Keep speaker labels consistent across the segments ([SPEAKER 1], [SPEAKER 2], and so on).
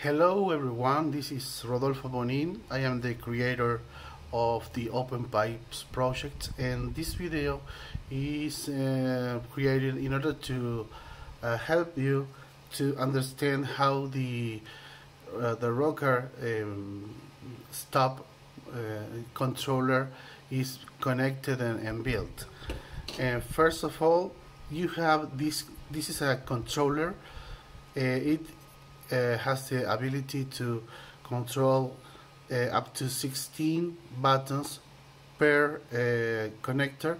[SPEAKER 1] Hello everyone, this is Rodolfo Bonin. I am the creator of the Open Pipes project and this video is uh, created in order to uh, help you to understand how the uh, the rocker um, stop uh, controller is connected and, and built. And first of all, you have this. This is a controller. Uh, it uh, has the ability to control uh, up to 16 buttons per uh, connector.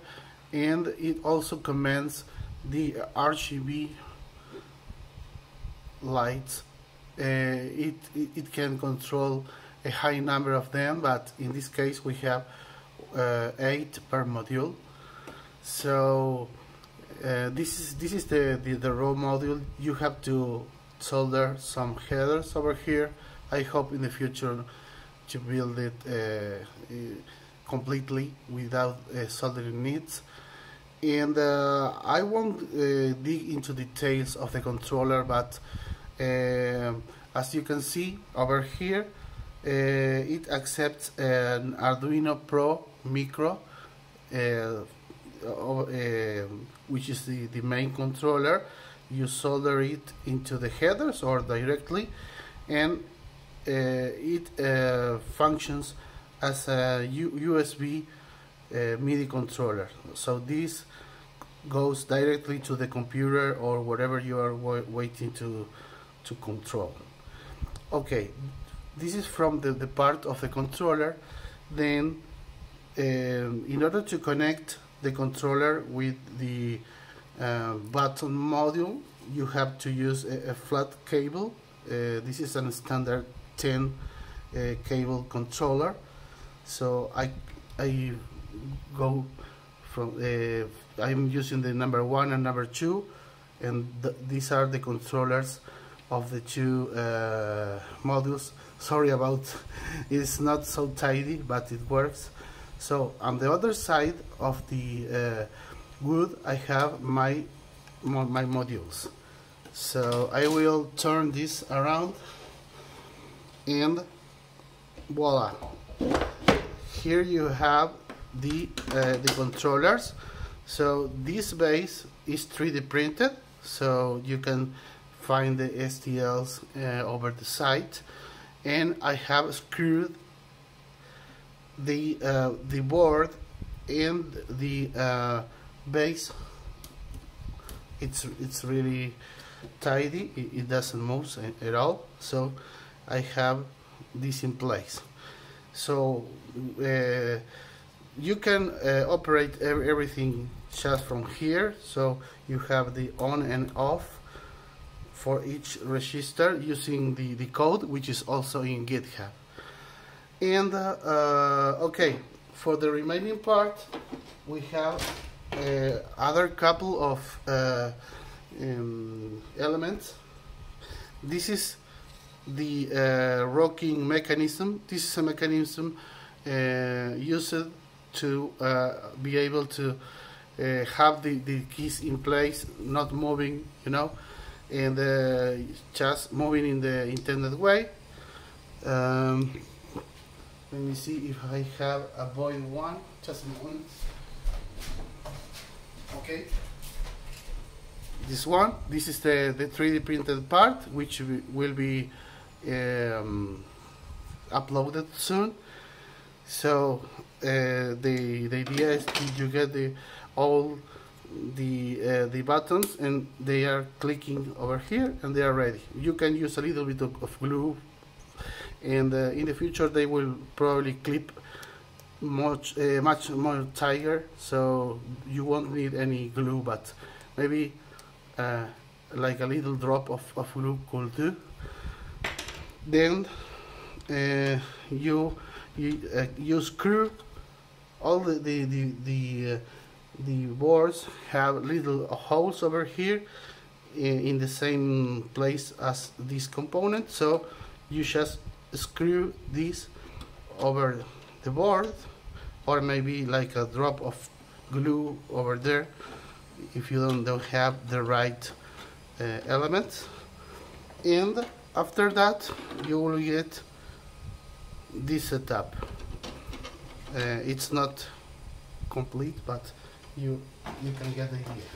[SPEAKER 1] And it also commands the RGB lights. Uh, it, it, it can control a high number of them but in this case we have uh, eight per module. So uh, this is this is the, the the raw module. You have to solder some headers over here. I hope in the future to build it uh, completely without uh, soldering needs. And uh, I won't uh, dig into details of the controller but uh, as you can see over here uh, it accepts an Arduino Pro Micro which is the, the main controller you solder it into the headers or directly and uh, it uh, functions as a U USB uh, MIDI controller. So this goes directly to the computer or whatever you are waiting to to control. Okay this is from the, the part of the controller. Then um, in order to connect the controller with the uh, button module you have to use a, a flat cable. Uh, this is a standard 10 uh, cable controller. So I, I go from uh, I'm using the number one and number two and th these are the controllers of the two uh, modules. Sorry about it's not so tidy but it works. So on the other side of the wood I have my my modules. So I will turn this around and voila. Here you have the uh, the controllers. So this base is 3D printed so you can find the STLs uh, over the site. And I have screwed the uh, the board and the uh, base it's it's really tidy it, it doesn't move at all. So I have this in place. So uh, you can uh, operate everything just from here. So you have the on and off for each register using the, the code which is also in github. And uh, uh okay for the remaining part we have other couple of uh, um, elements. This is the uh, rocking mechanism. This is a mechanism uh, used to uh, be able to uh, have the, the keys in place not moving you know and just moving in the intended way. Um, let me see if I have a void one. Just a moment okay. This one this is the the 3d printed part which will be um, uploaded soon. So uh, the the idea is you get the all the uh, the buttons and they are clicking over here and they are ready. You can use a little bit of, of glue and uh, in the future they will probably clip much uh, much more tighter so you won't need any glue but maybe uh, like a little drop of, of glue could do. Then uh, you you, you screw all the the the, the, the boards have little holes over here in, in the same place as this component. So you just screw this over the board or maybe like a drop of glue over there if you don't, don't have the right uh, elements and after that you will get this setup. Uh, it's not complete but you you can get the idea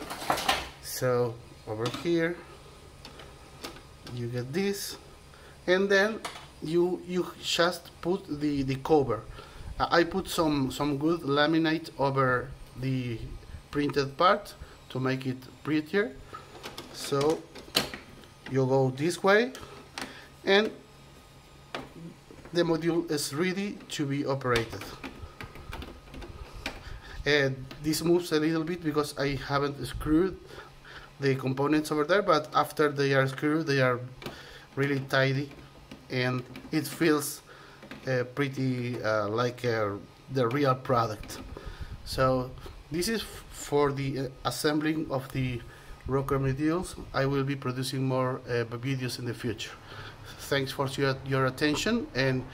[SPEAKER 1] so over here you get this. And then you you just put the the cover I put some some good laminate over the printed part to make it prettier. So you go this way and the module is ready to be operated. And this moves a little bit because I haven't screwed the components over there but after they are screwed they are really tidy and it feels pretty uh, like uh, the real product. So this is for the uh, assembling of the rocker modules I will be producing more uh, videos in the future. Thanks for your, your attention and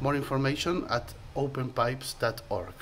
[SPEAKER 1] more information at openpipes.org